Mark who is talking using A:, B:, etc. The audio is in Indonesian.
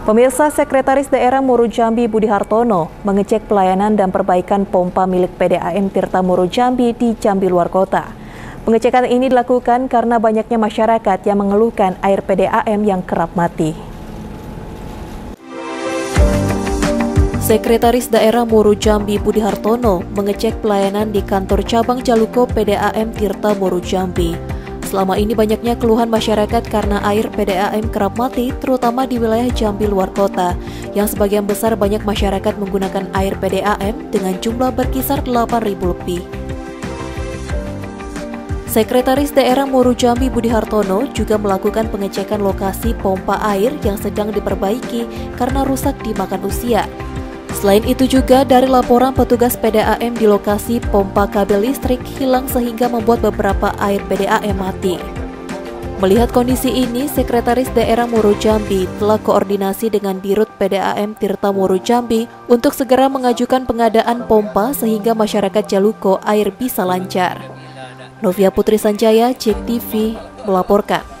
A: Pemirsa Sekretaris Daerah Muru Jambi Budi Hartono mengecek pelayanan dan perbaikan pompa milik PDAM Tirta Muru Jambi di Jambi luar kota. Pengecekan ini dilakukan karena banyaknya masyarakat yang mengeluhkan air PDAM yang kerap mati. Sekretaris Daerah Muru Jambi Budi Hartono mengecek pelayanan di kantor cabang Jaluko PDAM Tirta Muru Jambi. Selama ini banyaknya keluhan masyarakat karena air PDAM kerap mati, terutama di wilayah Jambi luar kota, yang sebagian besar banyak masyarakat menggunakan air PDAM dengan jumlah berkisar 8.000 lebih. Sekretaris Daerah Muru Jambi Budi Hartono juga melakukan pengecekan lokasi pompa air yang sedang diperbaiki karena rusak dimakan usia. Selain itu juga dari laporan petugas PDAM di lokasi pompa kabel listrik hilang sehingga membuat beberapa air PDAM mati. Melihat kondisi ini, Sekretaris Daerah Muru Jambi telah koordinasi dengan Dirut PDAM Tirta Muru Jambi untuk segera mengajukan pengadaan pompa sehingga masyarakat Jaluko air bisa lancar. Novia Putri Sanjaya, Cek TV, melaporkan.